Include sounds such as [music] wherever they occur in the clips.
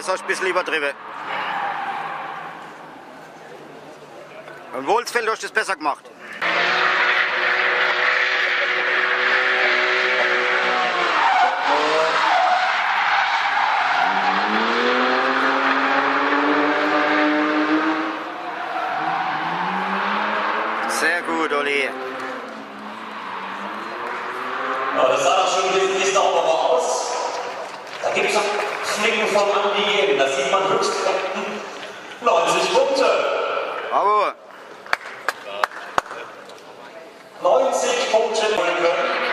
das hast du ein bisschen übertrieben. Im Wohlsfeld hast du das besser gemacht. Sehr gut, Olli. Ja, das sah doch schon wesentlich sauberer aus. Da gibt es doch Flicken von Andi Gehen. Da sieht man Höchstkräften 90 Punkte. Bravo. 90 Punkte holen können.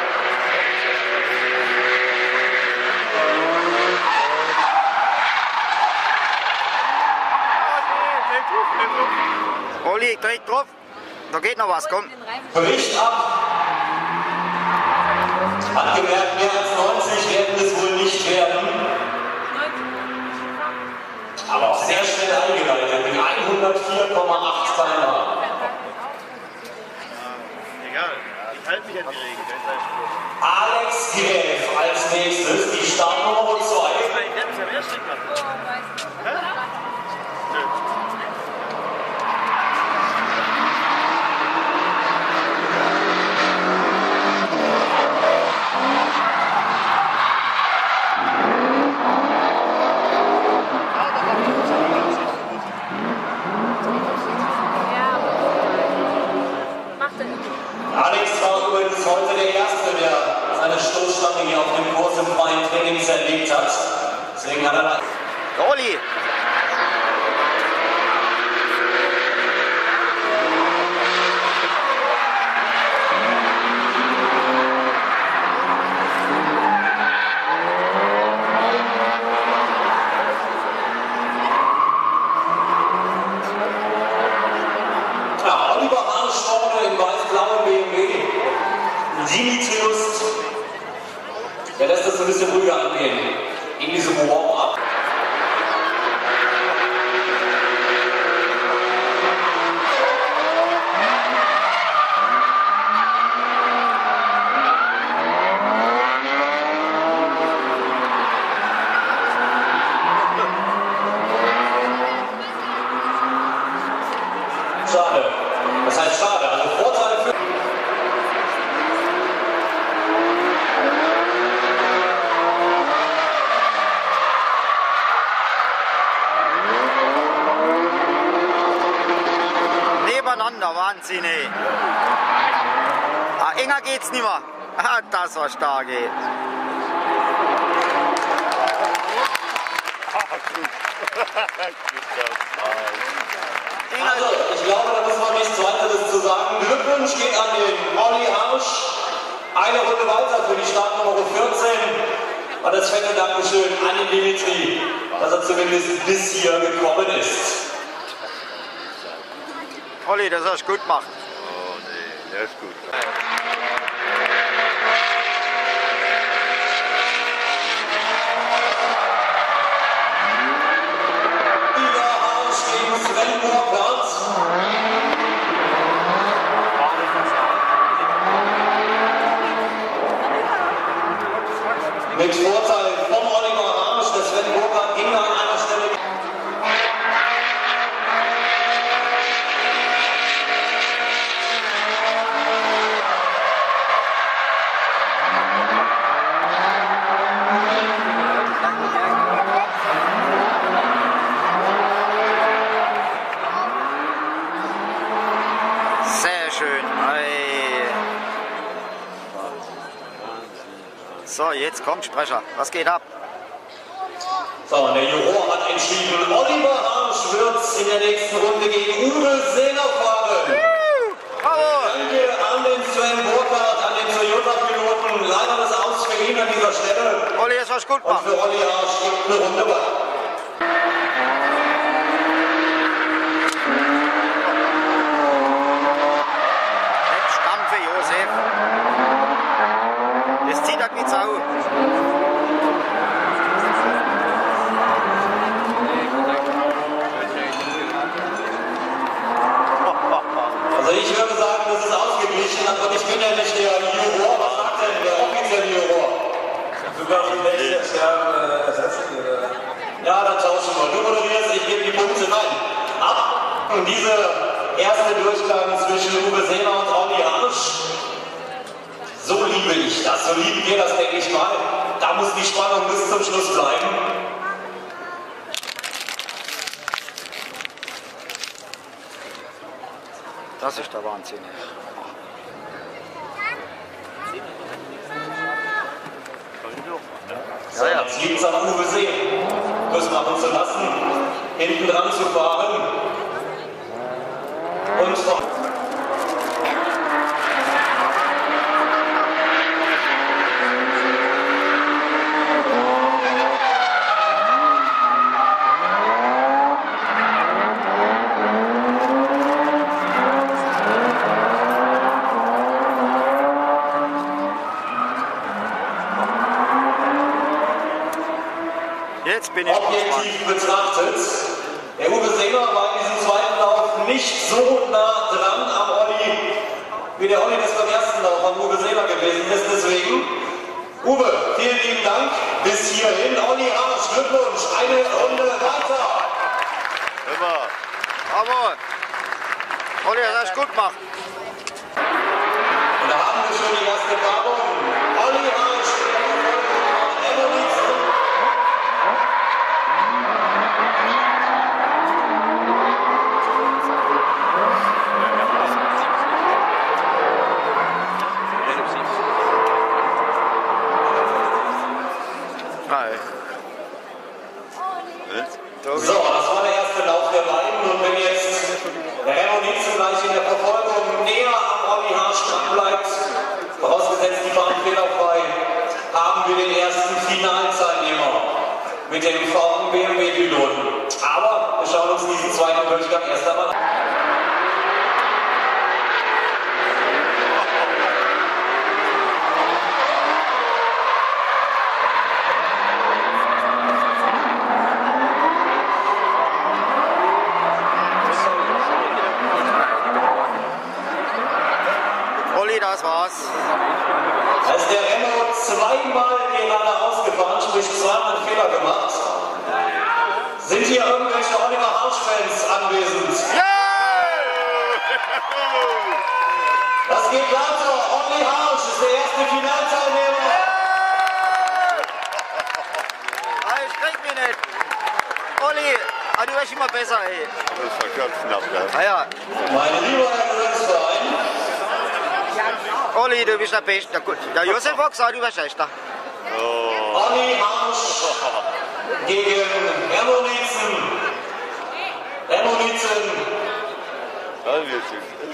Olli, dreh drauf. Da geht noch was, komm. Bericht ab. Hat gemerkt, mehr als 90 werden es wohl nicht werden. Aber auch sehr schnell eingeleitet mit 104,8 Alex Guerra. Dimitrius, der lässt das ein bisschen ruhiger angehen. In diesem Warm-up. Schade. Das heißt schade. Also Vorteil für. Nebeneinander, Wahnsinn, ey. Ah, enger geht's nicht mehr. Ah, das war stark, ey. Enger, Also, ich glaube, da muss man nichts weiteres zu sagen. Glückwunsch geht an den Olli Arsch. Eine Runde weiter für die Startnummer 14. Und das fette Dankeschön an den Dimitri, dass er zumindest bis hier gekommen ist. Olli, das hast du gut gemacht. Oh nee, der ist gut. Oliver Arsch gegen Sven Burkhardt. Mit Vorteil von Oliver Arsch, der Sven Burkhardt ging da an einer Stelle. Sehr schön. Ei. So, jetzt kommt Sprecher. Was geht ab? So, und der Juror hat entschieden, Oliver Arsch wird in der nächsten Runde gegen Uwe Seeler fahren. Bravo! Danke an den Sven Burkhardt, an den Toyota-Piloten. Leider das Aus für ihn an dieser Stelle. Olli, das hast du gut Und gemacht. für Olli Arsch gibt eine Runde weiter. Also ich würde sagen, das ist ausgeglichen, aber ich bin ja nicht der Juror. Was sagt denn der offizielle Juror? Sogar die Rechte sterben ersetzen. Ja, dann tauschen wir. Du moderierst, ich gebe die Punkte. Nein. Ab und diese erste Durchgang zwischen Uwe Seeler und Olli Arsch. So liebe ich das, so lieben wir das, denke ich mal. Da muss die Spannung bis zum Schluss bleiben. Das ist der Wahnsinn. So, ja. jetzt liegt es an Uwe See, das machen zu lassen, hinten dran zu fahren. Und Jetzt bin ich gespannt. Objektiv betrachtet, der Uwe Sänger war in diesem zweiten Lauf nicht so nah dran am Olli, wie der Olli das beim ersten Lauf am Uwe Sänger gewesen ist. Deswegen, Uwe, vielen lieben Dank bis hierhin. Olli Arsch, Glückwunsch, eine Runde weiter. Immer. Jawohl. Olli, das gut gemacht. Und da haben wir schon die erste Paarung. Nein. So, das war der erste Lauf der beiden und wenn jetzt der Remo Nietzsche gleich in der Verfolgung näher am Olli Haas dran bleibt, vorausgesetzt die fahren fehlerfrei, haben wir den ersten Finalteilnehmer mit dem VW BMW Piloten. Aber wir schauen uns diesen zweiten Durchgang erst einmal an. Olli, das war's. Als der Remo zweimal gerade ausgefahren, sprich zweimal einen Fehler gemacht, sind hier irgendwelche Oliver Harsch-Fans anwesend. Das geht weiter. Olli Harsch ist der erste Finalteilnehmer. Ah, ich krieg mich nicht. Olli, ah, du wirst immer besser, ey. Das war ganz knapp, ja. Ah ja, Mein lieber Herr Olli, du bist der Beste. Der, gut. der Josef gesagt, du wärst Schlechter. Olli Harsch gegen Remo Nietzen.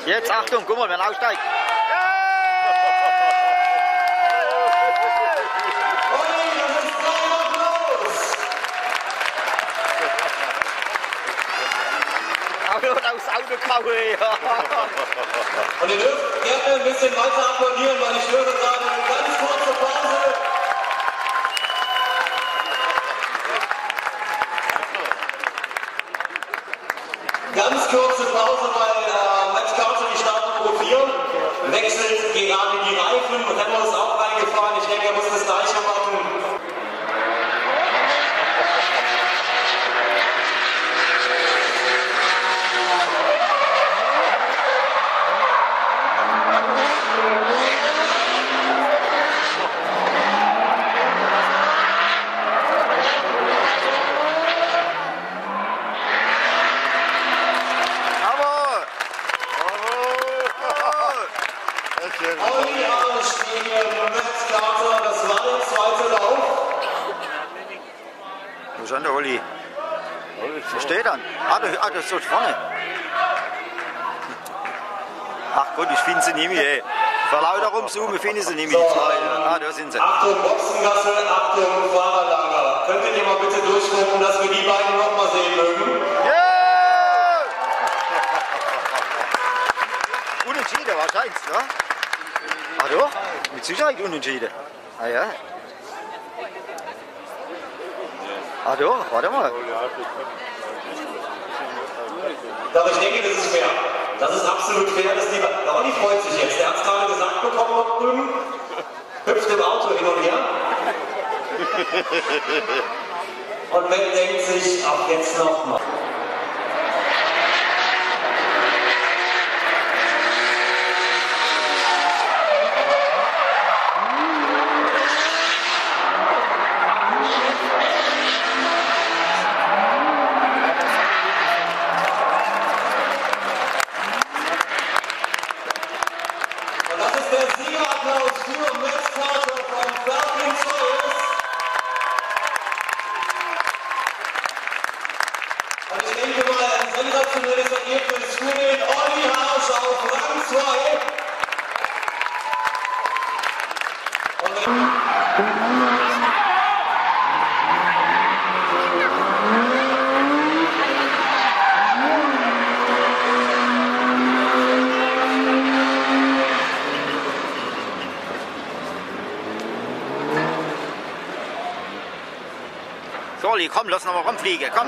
Jetzt Achtung, guck mal, wenn er aussteigt. Aufs Auto kauen, ey. Und ihr dürft gerne ein bisschen weiter applaudieren, weil ich höre gerade eine ganz kurze Pause. Ganz kurze Pause, weil äh, Max Carter, die Startnummer 4, wechselt gerade die Reifen. Remo ist auch reingefahren. Ich denke, er muss das gleiche machen. Jawohl. Das ist schön. Olli Arsch gegen Max Carter. Das war der zweite Lauf. Wo ist denn der Olli? Wo steht er? Ah, da, das ist dort vorne. Ach Gott, ich finde sie nicht mehr, ey. Vor lauter rumzoomen finde ich sie nicht mehr, die zwei. Ah, da sind sie. Achtung Boxengasse, Achtung Fahrerlager. Könntet ihr mal bitte durchgucken, dass wir die beiden nochmal sehen mögen? Yeah! [laughs] Unentschieden wahrscheinlich, ja? Ah doch, mit Sicherheit unentschieden. Ah ja. Ah doch, warte mal. Aber ich denke, das ist fair. Das ist absolut fair, dass die. Olli freut sich jetzt. Der hat es gerade gesagt bekommen dort drüben. Hüpft im Auto hin und her. Und Ben denkt sich, ach jetzt nochmal. So, Olli, komm, lass noch mal rumfliegen, komm.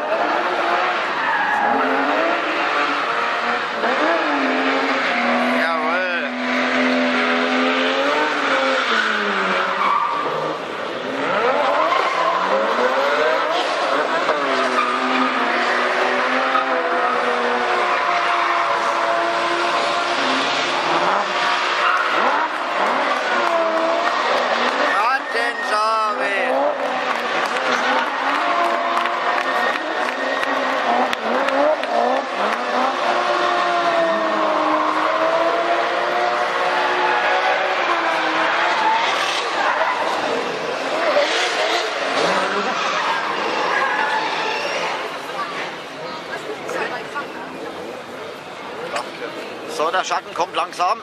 So, der Schatten kommt langsam.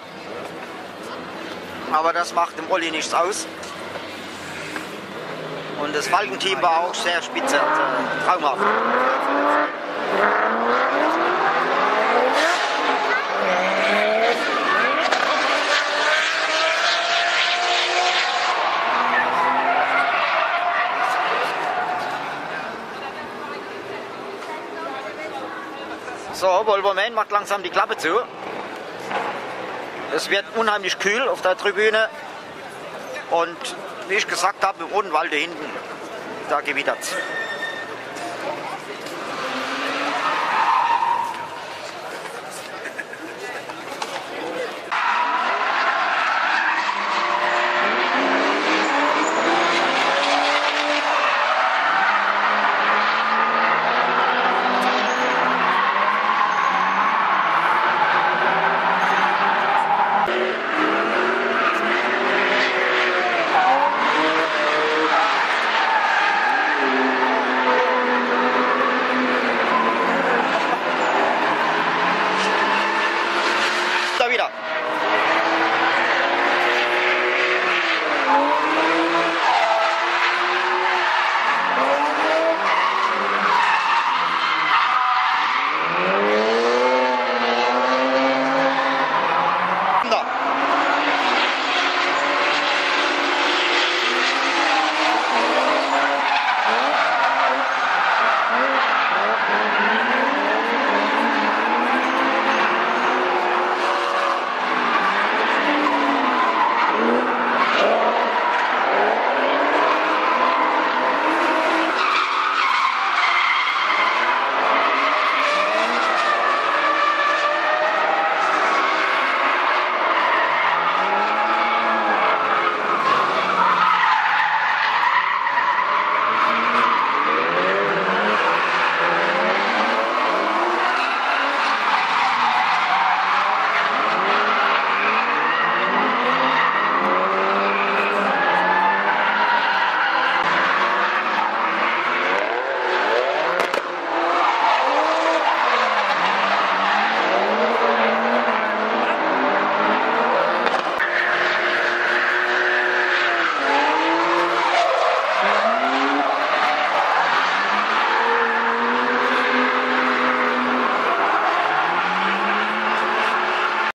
Aber das macht dem Olli nichts aus. Und das Falkenteam war auch sehr spitze, also traumhaft. So, Volvo Man macht langsam die Klappe zu. Es wird unheimlich kühl auf der Tribüne. Und wie ich gesagt habe, im Odenwalde hinten, da gewittert